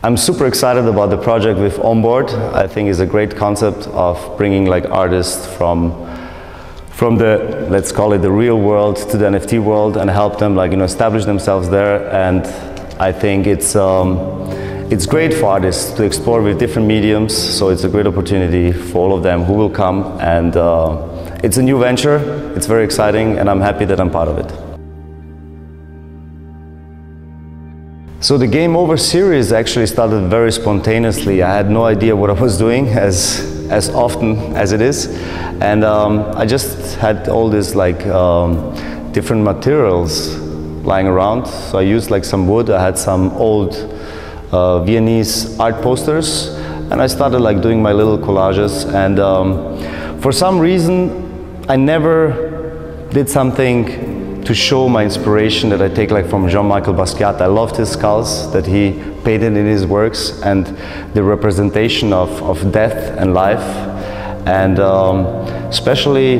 I'm super excited about the project with Onboard. I think it's a great concept of bringing like artists from from the let's call it the real world to the NFT world and help them like you know establish themselves there. And I think it's um, it's great for artists to explore with different mediums. So it's a great opportunity for all of them who will come. And uh, it's a new venture. It's very exciting, and I'm happy that I'm part of it. So the Game Over series actually started very spontaneously. I had no idea what I was doing as, as often as it is. And um, I just had all these like um, different materials lying around. So I used like some wood, I had some old uh, Viennese art posters and I started like doing my little collages and um, for some reason I never did something to show my inspiration that I take like from Jean-Michel Basquiat. I loved his skulls that he painted in his works and the representation of, of death and life. And um, especially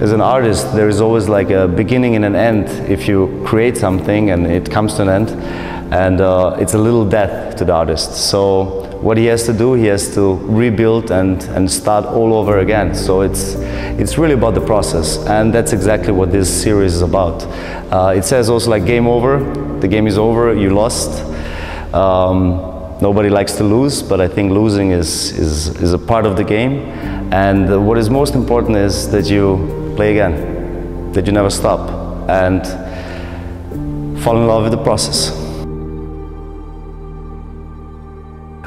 as an artist, there is always like a beginning and an end if you create something and it comes to an end. And uh, it's a little death to the artist. So what he has to do, he has to rebuild and, and start all over again. So it's, it's really about the process, and that's exactly what this series is about. Uh, it says also like game over, the game is over, you lost. Um, nobody likes to lose, but I think losing is, is, is a part of the game. And what is most important is that you play again, that you never stop, and fall in love with the process.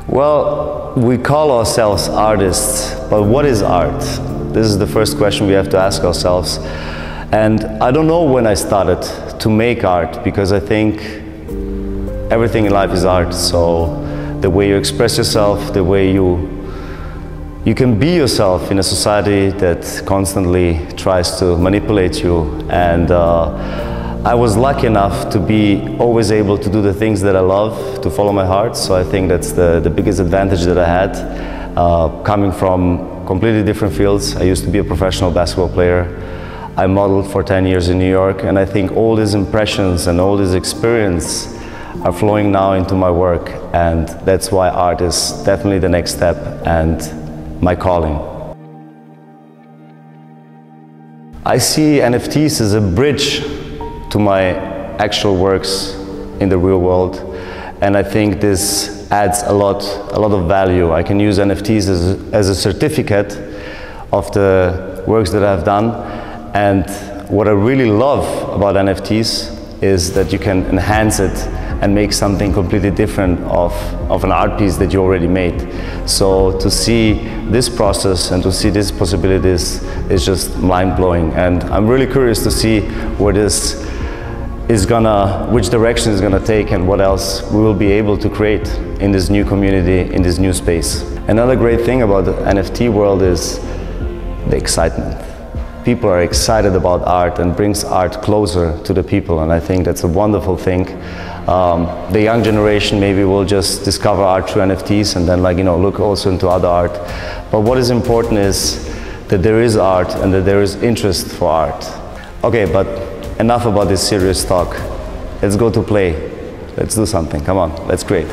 Well, we call ourselves artists, but what is art? This is the first question we have to ask ourselves. And I don't know when I started to make art because I think everything in life is art. So the way you express yourself, the way you you can be yourself in a society that constantly tries to manipulate you and uh, I was lucky enough to be always able to do the things that I love, to follow my heart. So I think that's the, the biggest advantage that I had. Uh, coming from completely different fields, I used to be a professional basketball player. I modeled for 10 years in New York, and I think all these impressions and all this experience are flowing now into my work, and that's why art is definitely the next step and my calling. I see NFTs as a bridge to my actual works in the real world. And I think this adds a lot, a lot of value. I can use NFTs as, as a certificate of the works that I've done. And what I really love about NFTs is that you can enhance it and make something completely different of, of an art piece that you already made. So to see this process and to see these possibilities is just mind-blowing. And I'm really curious to see where this is gonna, which direction is gonna take and what else we will be able to create in this new community, in this new space. Another great thing about the NFT world is the excitement. People are excited about art and brings art closer to the people and I think that's a wonderful thing. Um, the young generation maybe will just discover art through NFTs and then like, you know, look also into other art. But what is important is that there is art and that there is interest for art. Okay, but enough about this serious talk. Let's go to play. Let's do something. Come on, let's create.